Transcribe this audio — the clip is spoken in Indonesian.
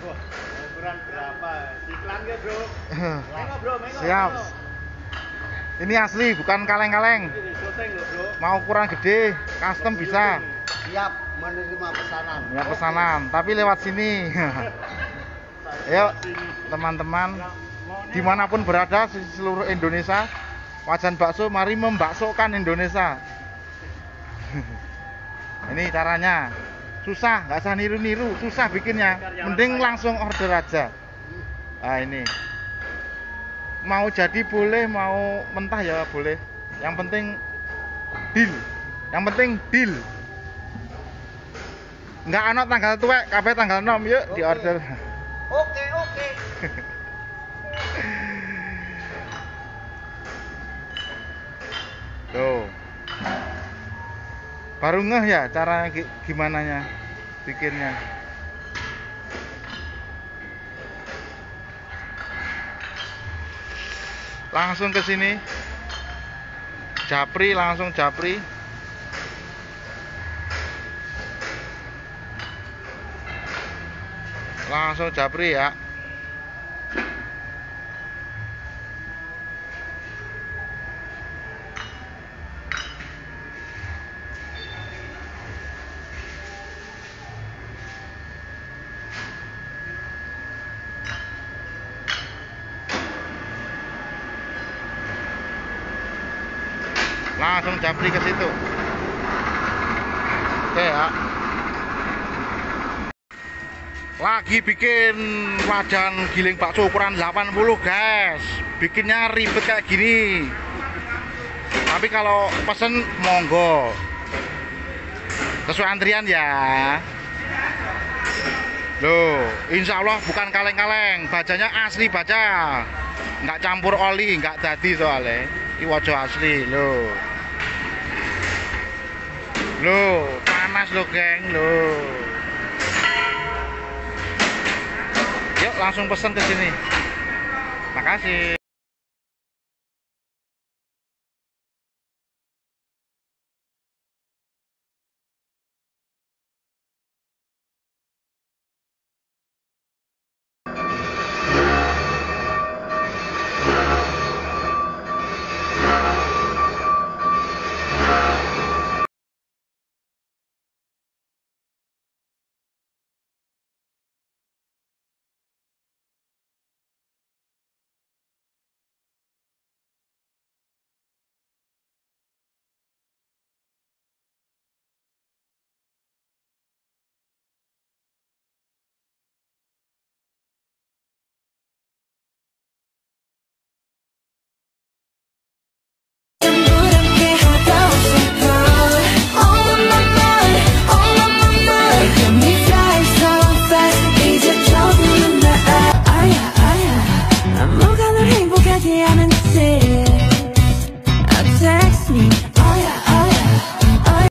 ukuran berapa iklan ya bro Mengo, bro mengo, Siap. Ini asli, bukan kaleng-kaleng. Mau ukuran gede, custom bisa. Siap menerima pesanan. Ya pesanan, tapi lewat sini. Ayo teman-teman, di mana pun berada di seluruh Indonesia, wajan bakso mari membaksokan Indonesia. Ini caranya. Susah, nggak usah niru-niru, susah bikinnya. Mending langsung order aja. Nah ini. Mau jadi boleh, mau mentah ya boleh. Yang penting deal. Yang penting deal. Nggak ana tanggal tuwek, kabeh tanggal 6 yuk di Oke. order. Oke, oke. Tuh. Baru ngeh ya cara gi- gimana nya bikinnya. Langsung ke sini. Japri langsung japri. Langsung japri ya. Langsung japri ke situ. Oke ya. Lagi bikin wajan giling bakso ukuran 80 guys. Bikinnya ribet kayak gini. Tapi kalau pesen monggo. Sesuai antrian ya. Loh, insya Allah bukan kaleng-kaleng, bajanya asli baja, nggak campur oli, nggak dadi soalnya. Wajo asli, loh. Loh, panas loh geng, loh. Yuk langsung pesen ke sini. Makasih. 하게 하는지 Uh, Text